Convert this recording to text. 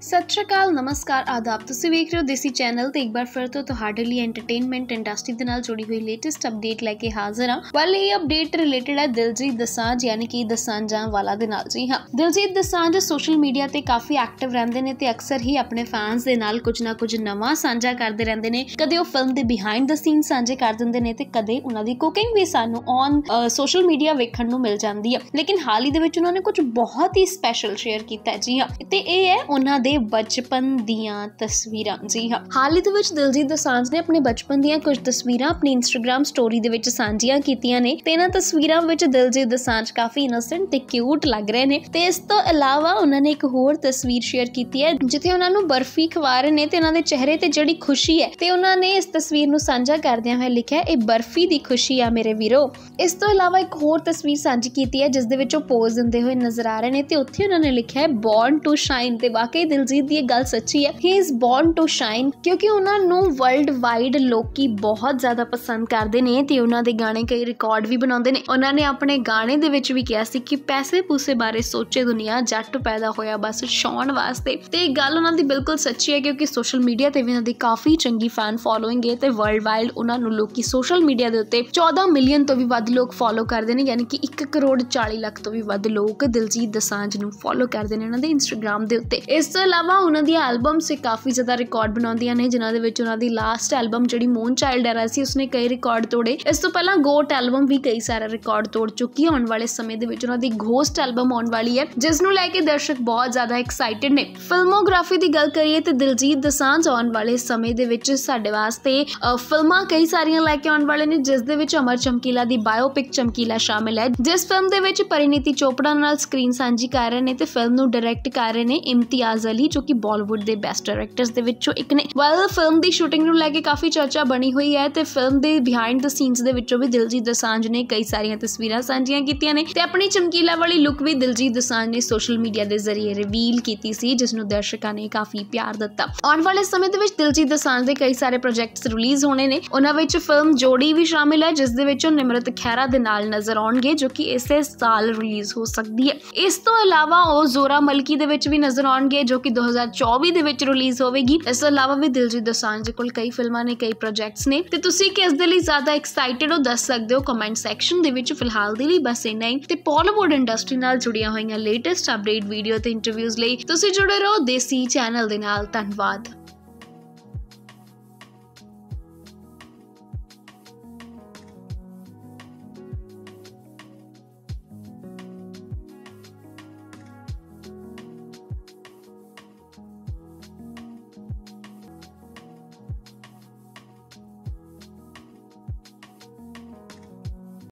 ਸਤਿ ਸ਼੍ਰੀ ਅਕਾਲ, ਨਮਸਕਾਰ, ਆਦਾਬ। ਤੁਸੀਂ ਵੇਖ ਰਹੇ ਹੋ ਦੇਸੀ ਚੈਨਲ ਤੇ ਇੱਕ ਵਾਰ ਫਿਰ ਤੋਂ ਤੁਹਾਡੇ ਲਈ ਐਂਟਰਟੇਨਮੈਂਟ ਇੰਡਸਟਰੀ ਦੇ ਨਾਲ ਜੁੜੀ ਹੋਈ ਲੇਟੈਸਟ ਅਪਡੇਟ ਲੈ ਕੇ ਹਾਜ਼ਰ ਹਾਂ। ਵੱਲ ਇਹ ਅਪਡੇਟ ਰਿਲੇਟਡ ਹੈ ਦਿਲਜੀਤ ਦਸਾਂਝ, ਯਾਨੀ ਕਿ ਦਸਾਂਝਾਂ ਵਾਲਾ ਦੇ ਨਾਲ। ਜੀ ਹਾਂ, ਦਿਲਜੀਤ ਦਸਾਂਝ ਸੋਸ਼ਲ ਮੀਡੀਆ ਤੇ ਕਾਫੀ ਐਕਟਿਵ ਰਹਿੰਦੇ ਨੇ ਤੇ ਅਕਸਰ ਹੀ ਆਪਣੇ ਫੈਨਸ ਦੇ ਨਾਲ ਕੁਝ ਨਾ ਕੁਝ ਨਵਾਂ ਸਾਂਝਾ ਕਰਦੇ ਰਹਿੰਦੇ ਨੇ। ਕਦੇ ਉਹ ਫਿਲਮ ਦੇ ਬਿਹਾਈਂਡ ਦ ਸੀਨ ਸਾਂਝੇ ਕਰ ਦਿੰਦੇ ਨੇ ਤੇ ਕਦੇ ਉਹਨਾਂ ਦੀ ਕੁਕਿੰਗ ਵੀ ਸਾਨੂੰ ਔਨ ਸੋਸ਼ਲ ਮੀਡੀਆ ਵੇਖਣ ਨੂੰ ਮਿਲ ਜਾਂਦੀ ਹੈ। ਲੇਕਿਨ ਹਾਲ ਹੀ ਦੇ ਵਿੱਚ ਉਹਨਾਂ ਨੇ ਕੁਝ ਬਹੁਤ ਹੀ ਸਪੈਸ਼ਲ ਸ਼ੇਅਰ ਕੀਤਾ ਜੀ ਹਾਂ, ਤੇ ਇਹ ਹੈ ਉਹਨਾਂ ਦੇ ਬਚਪਨ ਦੀਆਂ ਤਸਵੀਰਾਂ। ਜੀ ਹਾਂ। ਹਾਲ ਹੀ ਦੇ ਵਿੱਚ ਦਿਲਜੀਤ ਦੋਸਾਂਝ ਨੇ ਆਪਣੇ ਬਚਪਨ ਦੀਆਂ ਕੁਝ ਤਸਵੀਰਾਂ ਆਪਣੀ ਇੰਸਟਾਗ੍ਰam ਸਟੋਰੀ ਦੇ ਵਿੱਚ ਸਾਂਝੀਆਂ ਕੀਤੀਆਂ ਨੇ। ਤੇ ਇਹਨਾਂ ਤਸਵੀਰਾਂ ਵਿੱਚ ਦਿਲਜੀਤ ਦੋਸਾਂਝ ਕਾਫੀ ਇਨੋਸੈਂਟ ਤੇ ਕਿਊਟ ਲੱਗ ਰਹੇ ਨੇ। ਤੇ ਇਸ ਤੋਂ ਇਲਾਵਾ ਉਹਨਾਂ ਨੇ ਇੱਕ ਹੋਰ ਤਸਵੀਰ ਸ਼ੇਅਰ ਕੀਤੀ ਹੈ, ਜਿੱਥੇ ਉਹਨਾਂ ਨੂੰ ਬਰਫੀ ਖਵਾ ਰਹੇ ਨੇ ਤੇ ਉਹਨਾਂ ਦੇ ਚਿਹਰੇ ਤੇ ਜਿਹੜੀ ਖੁਸ਼ੀ ਹੈ, ਤੇ ਉਹਨਾਂ ਨੇ ਇਸ ਤਸਵੀਰ ਨੂੰ ਸਾਂਝਾ ਕਰਦਿਆਂ ਹੋਇਆ ਲਿਖਿਆ, ਇਹ ਬਰਫੀ ਦੀ ਖੁਸ਼ੀ ਆ ਮੇਰੇ ਵੀਰੋ। ਇਸ ਤੋਂ ਇਲਾਵਾ ਇੱਕ ਹੋਰ ਤਸਵੀਰ ਸਾਂਝੀ ਕੀਤੀ ਹੈ, ਜਿਸ ਦੇ ਵਿੱਚ ਉਹ ਪੋਜ਼ ਦਿੰਦੇ ਹੋਏ ਨਜ਼ਰ ਆ ਰਹੇ ਨੇ ਤੇ ਉੱਥੇ ਉਹਨਾਂ ਨੇ ਲਿਖਿਆ ਹੈ ਬੌਰਨ ਟੂ ਸ਼ਾਈਨ ਤੇ ਵਾਕਈ ਦਿਲਜੀਤ ਦੀ ਇਹ ਗੱਲ ਸੱਚੀ ਹੈ he is born to shine ਕਿਉਂਕਿ ਉਹਨਾਂ ਨੂੰ ਵਰਲਡ ਵਾਈਡ ਲੋਕੀ ਬਹੁਤ ਜ਼ਿਆਦਾ ਪਸੰਦ ਕਰਦੇ ਨੇ ਤੇ ਉਹਨਾਂ ਦੇ ਗਾਣੇ ਕਈ ਰਿਕਾਰਡ ਵੀ ਬਣਾਉਂਦੇ ਨੇ। ਉਹਨਾਂ ਨੇ ਆਪਣੇ ਗਾਣੇ ਦੇ ਵਿੱਚ ਵੀ ਕਿਹਾ ਸੀ ਕਿ ਪੈਸੇ ਪੂਸੇ ਬਾਰੇ ਸੋਚੇ ਦੁਨੀਆ ਜੱਟ ਪੈਦਾ ਹੋਇਆ ਬਸ ਸ਼ੌਣ ਵਾਸਤੇ। ਤੇ ਇਹ ਗੱਲ ਉਹਨਾਂ ਦੀ ਬਿਲਕੁਲ ਸੱਚੀ ਹੈ ਕਿਉਂਕਿ ਸੋਸ਼ਲ ਮੀਡੀਆ ਤੇ ਵੀ ਉਹਨਾਂ ਦੀ ਕਾਫੀ ਚੰਗੀ ਫੈਨ ਫੋਲੋਇੰਗ ਹੈ ਤੇ ਵਰਲਡ ਵਾਈਡ ਉਹਨਾਂ ਨੂੰ ਲੋਕੀ ਸੋਸ਼ਲ ਮੀਡੀਆ ਦੇ ਉੱਤੇ 14 ਮਿਲੀਅਨ ਤੋਂ ਵੀ ਵੱਧ ਲੋਕ ਫੋਲੋ ਕਰਦੇ ਨੇ, ਯਾਨੀ ਕਿ 1 ਕਰੋੜ 40 ਲੱਖ ਤੋਂ ਵੀ ਵੱਧ ਲੋਕ ਦਿਲਜੀਤ ਦਸਾਂਝ ਨੂੰ ਫੋਲੋ ਕਰਦੇ ਨੇ ਉਹਨਾਂ ਦੇ ਇੰਸਟਾਗ੍ਰam ਦੇ ਉੱਤੇ। ਇਸ ਤੋਂ ਇਲਾਵਾ ਉਹਨਾਂ ਦੀਆਂ ਐਲਬਮਸ ਕਾਫੀ ਜ਼ਿਆਦਾ ਰਿਕਾਰਡ ਬਣਾਉਂਦੀਆਂ ਨੇ, ਜਿਨ੍ਹਾਂ ਦੇ ਵਿੱਚ ਉਹਨਾਂ ਦੀ ਲਾਸਟ ਐਲਬਮ ਜਿਹੜੀ ਮੂਨ ਚਾਈਲਡ ਐਰਾ ਸੀ, ਉਸਨੇ ਕਈ ਰਿਕਾਰਡ ਤੋੜੇ। ਇਸ ਤੋਂ ਪਹਿਲਾਂ ਗੋਟ ਐਲਬਮ ਵੀ ਕਈ ਸਾਰੇ ਰਿਕਾਰਡ ਤੋੜ ਚੁੱਕੀ ਹੈ। ਆਉਣ ਵਾਲੇ ਸਮੇਂ ਦੇ ਵਿੱਚ ਉਹਨਾਂ ਦੀ ਘੋਸਟ ਐਲਬਮ ਆਉਣ ਵਾਲੀ ਹੈ, ਜਿਸ ਨੂੰ ਲੈ ਕੇ ਦਰਸ਼ਕ ਬਹੁਤ ਜ਼ਿਆਦਾ ਐਕਸਾਈਟਿਡ ਨੇ। ਫਿਲਮੋਗ੍ਰਾਫੀ ਦੀ ਗੱਲ ਕਰੀਏ ਤੇ ਦਿਲਜੀਤ ਦਸਾਂਝ ਆਉਣ ਵਾਲੇ ਸਮੇਂ ਦੇ ਵਿੱਚ ਸਾਡੇ ਵਾਸਤੇ ਫਿਲਮਾਂ ਕਈ ਸਾਰੀਆਂ ਲੈ ਕੇ ਆਉਣ ਵਾਲੇ ਨੇ, ਜਿਸ ਦੇ ਵਿੱਚ ਅਮਰ ਚਮਕੀਲਾ ਦੀ ਬਾਇਓਪਿਕ ਚਮਕੀਲਾ ਸ਼ਾਮਿਲ ਹੈ। ਜਿਸ ਫਿਲਮ ਦੇ ਵਿੱਚ ਪਰਿਨੀਤੀ ਚੋਪੜਾ ਨਾਲ ਸਕਰੀਨ ਸਾਂਝੀ ਕਰ ਰਹੇ ਨੇ ਤੇ ਫਿਲਮ ਨੂੰ ਡਾਇਰੈਕਟ ਕਰ ਰਹੇ ਨੇ ਇਮਤਿਆਜ਼ ਅਲੀ। ਜੋ ਕਿ ਬਾਲੀਵੁੱਡ ਦੇ ਬੈਸਟ ਡਾਇਰੈਕਟਰਸ ਦੇ ਵਿੱਚੋਂ ਇੱਕ ਨੇ। ਵੈਲ ਫਿਲਮ ਦੀ ਸ਼ੂਟਿੰਗ ਨੂੰ ਲੈ ਕੇ ਕਾਫੀ ਚਰਚਾ ਬਣੀ ਹੋਈ ਹੈ ਤੇ ਫਿਲਮ ਦੇ ਬਿਹਾਈਂਡ ਦ ਸੀਨਸ ਦੇ ਵਿੱਚੋਂ ਵੀ ਦਿਲਜੀਤ ਦਸਾਂਝ ਨੇ ਕਈ ਸਾਰੀਆਂ ਤਸਵੀਰਾਂ ਸਾਂਝੀਆਂ ਕੀਤੀਆਂ ਨੇ ਤੇ ਆਪਣੀ ਚਮਕੀਲਾ ਵਾਲੀ ਲੁੱਕ ਵੀ ਦਿਲਜੀਤ ਦਸਾਂਝ ਨੇ ਸੋਸ਼ਲ ਮੀਡੀਆ ਦੇ ਜ਼ਰੀਏ ਰਿਵੀਲ ਕੀਤੀ ਸੀ, ਜਿਸ ਨੂੰ ਦਰਸ਼ਕਾਂ ਨੇ ਕਾਫੀ ਪਿਆਰ ਦਿੱਤਾ। ਆਉਣ ਵਾਲੇ ਸਮੇਂ ਦੇ ਵਿੱਚ ਦਿਲਜੀਤ ਦਸਾਂਝ ਦੇ ਕਈ ਸਾਰੇ ਪ੍ਰੋਜੈਕਟਸ ਰਿਲੀਜ਼ ਹੋਣੇ ਨੇ। ਉਹਨਾਂ ਵਿੱਚ ਫਿਲਮ ਜੋੜੀ ਵੀ ਸ਼ਾਮਿਲ ਹੈ, ਜਿਸ ਦੇ ਵਿੱਚ ਉਹ ਨਿਮਰਤ ਖੈਰਾ ਦੇ ਨਾਲ ਨਜ਼ਰ ਆਉਣਗੇ, ਜੋ ਕਿ ਇਸੇ ਸਾਲ ਰਿਲੀਜ਼ ਹੋ ਸਕਦੀ ਹੈ। ਇਸ ਤੋਂ ਇਲਾਵਾ ਉਹ ਜ਼ੋਰਾ ਮਲਕੀ ਦੇ ਵਿੱਚ ਵੀ ਨਜ਼ਰ ਆਉਣਗੇ, ਜੋ ਕਿ ਕਿ 2024 ਦੇ ਵਿੱਚ ਰਿਲੀਜ਼ ਹੋਵੇਗੀ। ਇਸ ਤੋਂ ਇਲਾਵਾ ਵੀ ਦਿਲਜੀਤ ਦੋਸਾਂਝ ਦੇ ਕੋਲ ਕਈ ਫਿਲਮਾਂ ਨੇ, ਕਈ ਪ੍ਰੋਜੈਕਟਸ ਨੇ। ਤੇ ਤੁਸੀਂ ਕਿਸ ਦੇ ਲਈ ਜ਼ਿਆਦਾ ਐਕਸਾਈਟਿਡ ਹੋ, ਦੱਸ ਸਕਦੇ ਹੋ ਕਮੈਂਟ ਸੈਕਸ਼ਨ ਦੇ ਵਿੱਚ। ਫਿਲਹਾਲ ਦੇ ਲਈ ਬਸ ਇੰਨਾ ਹੀ। ਤੇ ਪੋਲੀਵੁੱਡ ਇੰਡਸਟਰੀ ਨਾਲ ਜੁੜੀਆਂ ਹੋਈਆਂ ਲੇਟੈਸਟ ਅਪਡੇਟ ਵੀਡੀਓ ਤੇ ਇੰਟਰਵਿਊਜ਼ ਲਈ ਤੁਸੀਂ ਜੁੜੇ ਰਹੋ ਦੇਸੀ ਚੈਨਲ ਦੇ ਨਾਲ। ਧੰਨਵਾਦ।